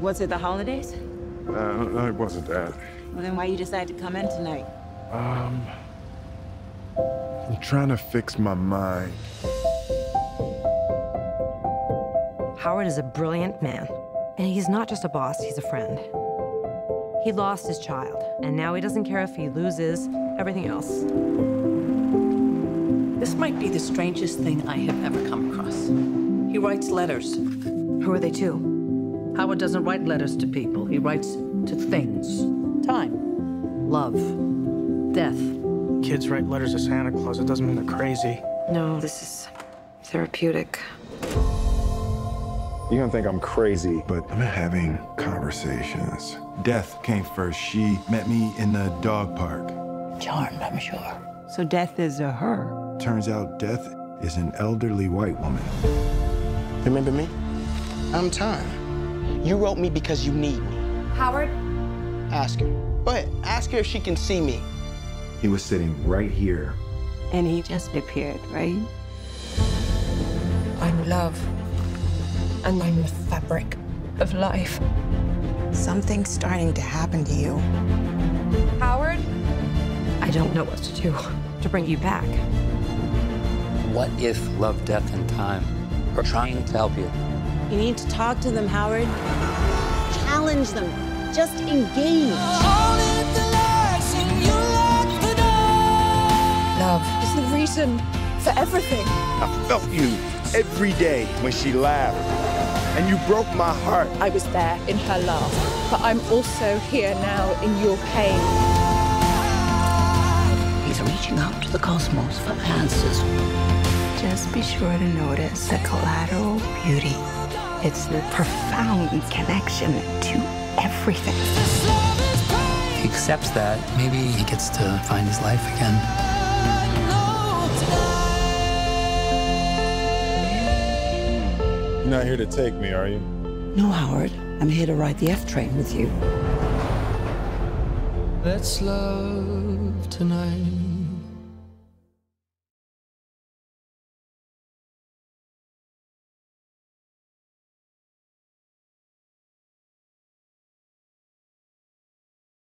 Was it the holidays? Uh, it wasn't that. Well, then why you decide to come in tonight? Um, I'm trying to fix my mind. Howard is a brilliant man. And he's not just a boss, he's a friend. He lost his child, and now he doesn't care if he loses everything else. This might be the strangest thing I have ever come across. He writes letters. Who are they to? Howard doesn't write letters to people. He writes to things. Time. Love. Death. Kids write letters to Santa Claus. It doesn't mean they're crazy. No, this is therapeutic. You're gonna think I'm crazy, but I'm having conversations. Death came first. She met me in the dog park. Charmed, I'm sure. So death is a her. Turns out Death is an elderly white woman. Remember me? I'm Time. You wrote me because you need me. Howard? Ask her. Go ahead. Ask her if she can see me. He was sitting right here. And he just appeared, right? I'm love. And I'm the fabric of life. Something's starting to happen to you. Howard? I don't know what to do to bring you back. What if love, death, and time are trying to help you? You need to talk to them, Howard. Challenge them. Just engage. Love is the reason for everything. I felt you every day when she laughed. And you broke my heart. I was there in her laugh, but I'm also here now in your pain. He's reaching out to the cosmos for answers. Just be sure to notice the collateral beauty. It's the profound connection to everything. He accepts that. Maybe he gets to find his life again. You're not here to take me, are you? No, Howard. I'm here to ride the F train with you. Let's love tonight.